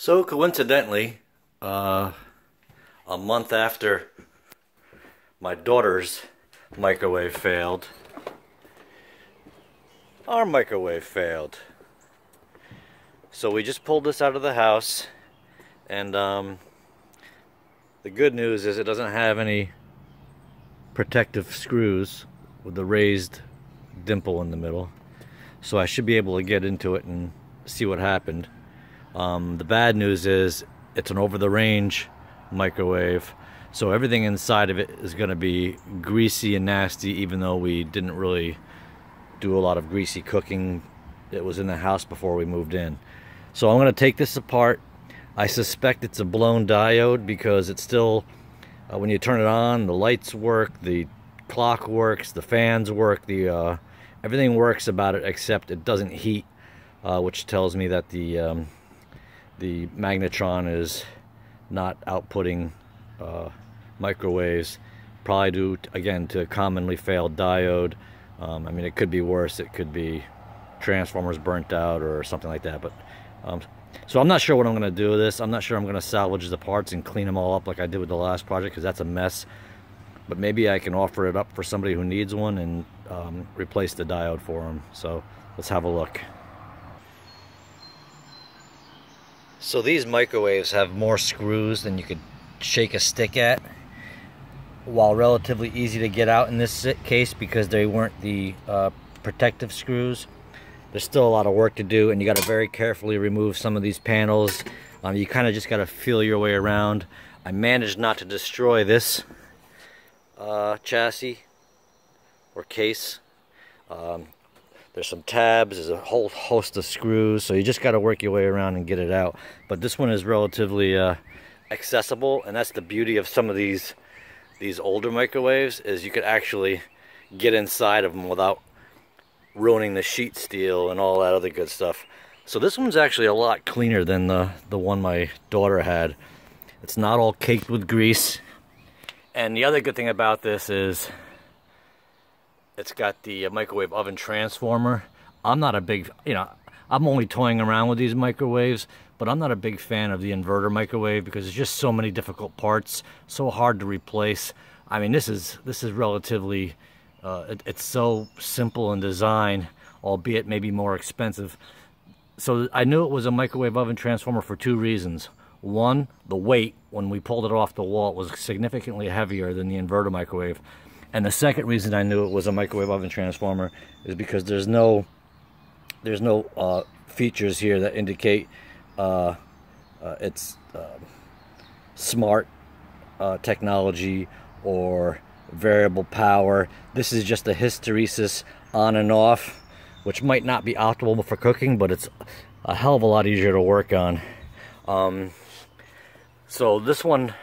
So coincidentally, uh, a month after my daughter's microwave failed, our microwave failed. So we just pulled this out of the house and um, the good news is it doesn't have any protective screws with the raised dimple in the middle. So I should be able to get into it and see what happened. Um, the bad news is it's an over-the-range microwave, so everything inside of it is going to be greasy and nasty, even though we didn't really do a lot of greasy cooking. It was in the house before we moved in. So I'm going to take this apart. I suspect it's a blown diode because it's still, uh, when you turn it on, the lights work, the clock works, the fans work, the uh, everything works about it except it doesn't heat, uh, which tells me that the um, the magnetron is not outputting uh, microwaves probably due again to a commonly failed diode. Um, I mean it could be worse. It could be transformers burnt out or something like that but um, so I'm not sure what I'm gonna do with this. I'm not sure I'm gonna salvage the parts and clean them all up like I did with the last project because that's a mess. But maybe I can offer it up for somebody who needs one and um, replace the diode for them so let's have a look So these microwaves have more screws than you could shake a stick at. While relatively easy to get out in this case because they weren't the uh, protective screws. There's still a lot of work to do and you got to very carefully remove some of these panels. Um, you kind of just got to feel your way around. I managed not to destroy this uh, chassis or case. Um, there's some tabs, there's a whole host of screws, so you just got to work your way around and get it out. But this one is relatively uh, accessible, and that's the beauty of some of these these older microwaves, is you could actually get inside of them without ruining the sheet steel and all that other good stuff. So this one's actually a lot cleaner than the, the one my daughter had. It's not all caked with grease. And the other good thing about this is it's got the uh, microwave oven transformer. I'm not a big, you know, I'm only toying around with these microwaves, but I'm not a big fan of the inverter microwave because there's just so many difficult parts, so hard to replace. I mean, this is this is relatively, uh, it, it's so simple in design, albeit maybe more expensive. So I knew it was a microwave oven transformer for two reasons. One, the weight, when we pulled it off the wall, it was significantly heavier than the inverter microwave. And the second reason I knew it was a microwave oven transformer is because there's no there's no uh, features here that indicate uh, uh, it's um, smart uh, technology or variable power. This is just a hysteresis on and off, which might not be optimal for cooking, but it's a hell of a lot easier to work on. Um, so this one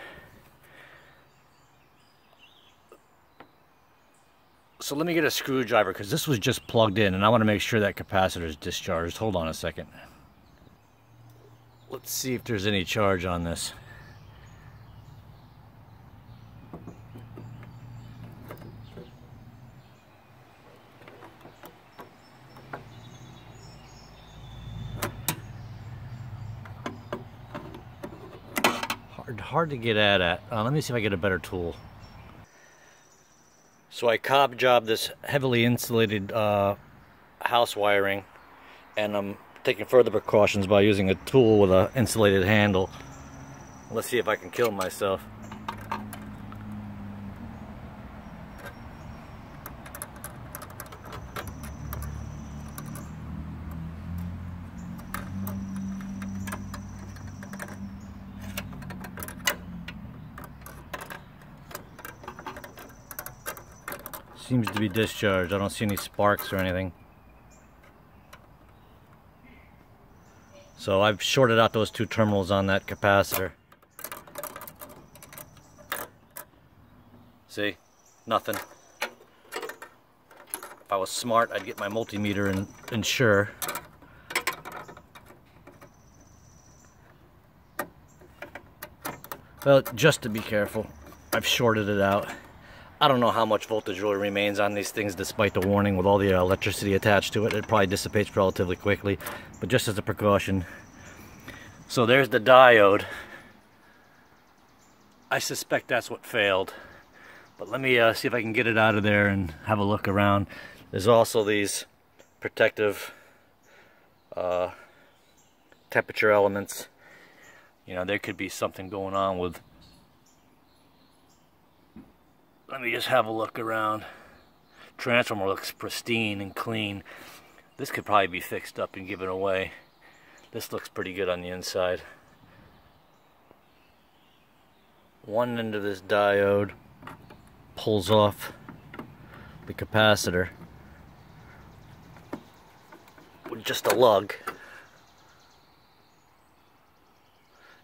So let me get a screwdriver because this was just plugged in and I want to make sure that capacitor is discharged. Hold on a second. Let's see if there's any charge on this. Hard, hard to get at. at. Uh, let me see if I get a better tool. So I cob job this heavily insulated uh, house wiring and I'm taking further precautions by using a tool with an insulated handle. Let's see if I can kill myself. Seems to be discharged. I don't see any sparks or anything. So I've shorted out those two terminals on that capacitor. See? Nothing. If I was smart, I'd get my multimeter and ensure. Well, just to be careful, I've shorted it out. I don't know how much voltage really remains on these things despite the warning with all the electricity attached to it. It probably dissipates relatively quickly, but just as a precaution. So there's the diode. I suspect that's what failed. But let me uh, see if I can get it out of there and have a look around. There's also these protective uh, temperature elements. You know, there could be something going on with... Let me just have a look around. Transformer looks pristine and clean. This could probably be fixed up and given away. This looks pretty good on the inside. One end of this diode pulls off the capacitor with just a lug.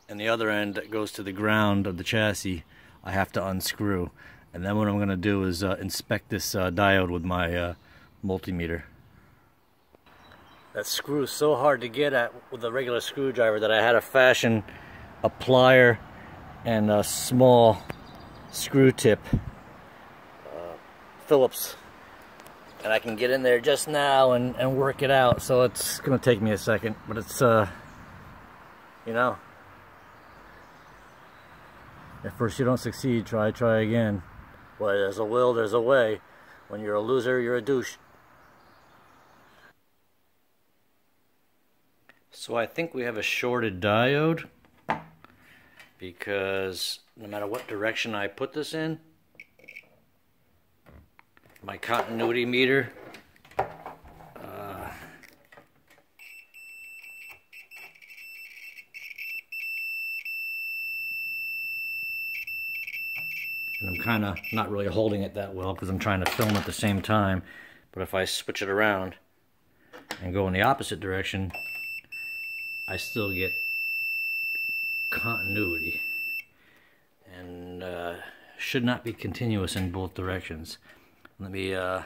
And the other end that goes to the ground of the chassis, I have to unscrew. And then what I'm going to do is uh, inspect this uh, diode with my uh, multimeter. That screw is so hard to get at with a regular screwdriver that I had to fashion a plier and a small screw tip. Uh, Phillips. And I can get in there just now and, and work it out. So it's gonna take me a second but it's uh you know. If first you don't succeed try try again well there's a will there's a way. When you're a loser you're a douche. So I think we have a shorted diode because no matter what direction I put this in, my continuity meter and I'm kind of not really holding it that well because I'm trying to film at the same time but if I switch it around and go in the opposite direction I still get continuity and uh, should not be continuous in both directions. Let me, uh,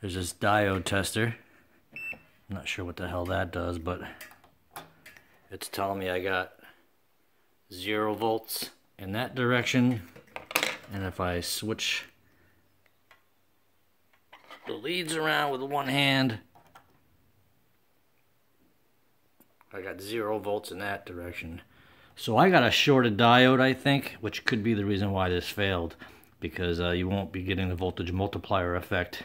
there's this diode tester. I'm not sure what the hell that does, but it's telling me I got zero volts in that direction. And if I switch the leads around with one hand, I got zero volts in that direction. So I got a shorted diode, I think, which could be the reason why this failed. Because uh, you won't be getting the voltage multiplier effect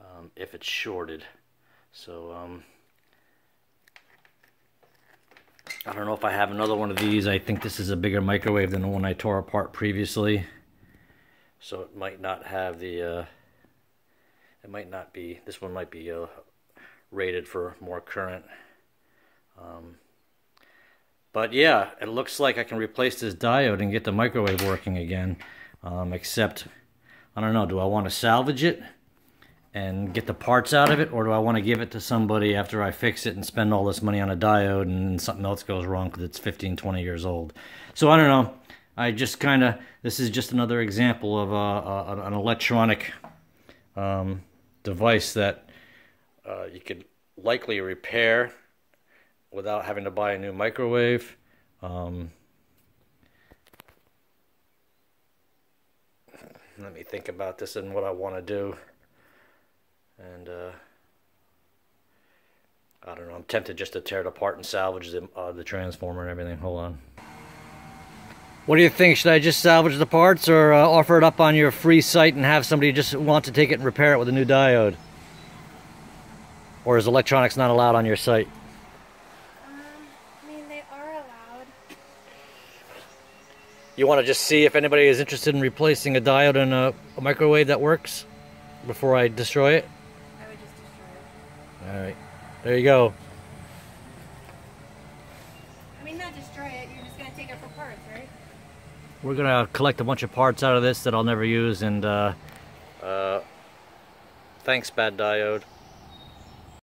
um, if it's shorted. So, um, I don't know if I have another one of these. I think this is a bigger microwave than the one I tore apart previously. So it might not have the, uh, it might not be, this one might be uh, rated for more current. Um, but yeah, it looks like I can replace this diode and get the microwave working again. Um, except, I don't know, do I want to salvage it and get the parts out of it? Or do I want to give it to somebody after I fix it and spend all this money on a diode and something else goes wrong because it's 15, 20 years old? So I don't know. I just kind of, this is just another example of uh, uh, an electronic um, device that uh, you could likely repair without having to buy a new microwave. Um, let me think about this and what I want to do. And uh, I don't know. I'm tempted just to tear it apart and salvage the, uh, the transformer and everything. Hold on. What do you think? Should I just salvage the parts or uh, offer it up on your free site and have somebody just want to take it and repair it with a new diode? Or is electronics not allowed on your site? Um, I mean, they are allowed. You want to just see if anybody is interested in replacing a diode in a, a microwave that works before I destroy it? I would just destroy it. Alright. There you go. I mean, not destroy it, you're just going to take it for parts, right? We're going to collect a bunch of parts out of this that I'll never use and uh, uh, thanks bad diode.